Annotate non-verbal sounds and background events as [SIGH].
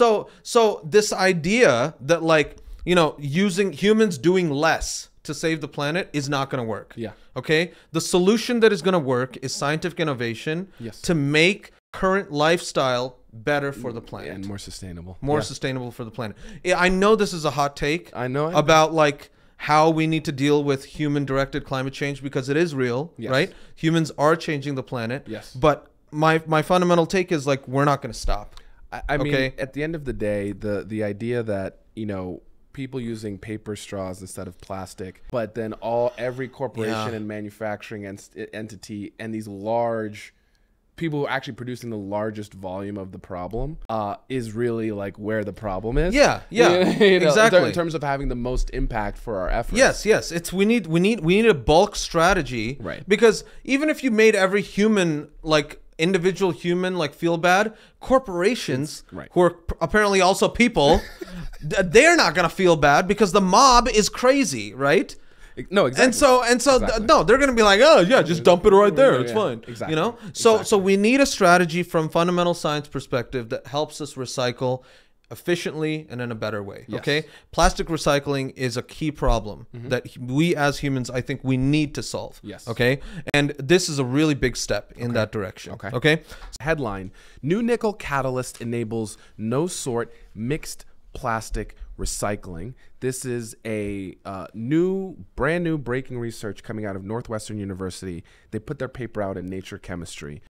So so this idea that like you know using humans doing less to save the planet is not going to work. Yeah. Okay. The solution that is going to work is scientific innovation Yes. to make current lifestyle better for the planet and more sustainable. more Yeah. sustainable for the planet. I know this is a hot take. I know it. about like how we need to deal with human-directed climate change because it is real, Yes. right? Humans are changing the planet. Yes. But my my fundamental take is like we're not going to stop. I, I mean, at the end of the day, the the idea that you know people using paper straws instead of plastic, but then all every corporation Yeah. and manufacturing en- entity and these large people who are actually producing the largest volume of the problem uh, is really like where the problem is. Yeah, [LAUGHS] yeah, You know, in exactly. In terms of having the most impact for our efforts. Yes, yes. It's we need we need we need a bulk strategy. Right. Because even if you made every human like individual human like feel bad, corporations right. who are apparently also people, [LAUGHS] they're not gonna feel bad because the mob is crazy, right? No, exactly. And so and so th- no, they're gonna be like, oh yeah, just dump it right there. It's Yeah, fine. exactly, You know? So so we need a strategy from fundamental science perspective that helps us recycle efficiently and in a better way. Yes. Okay? Plastic recycling is a key problem that we as humans I think we need to solve. Yes. Okay? And this is a really big step in that direction. Okay. Okay? Headline New nickel catalyst enables no sort mixed plastic recycling. This is a uh, new, brand new breaking research coming out of Northwestern University. They put their paper out in Nature Chemistry.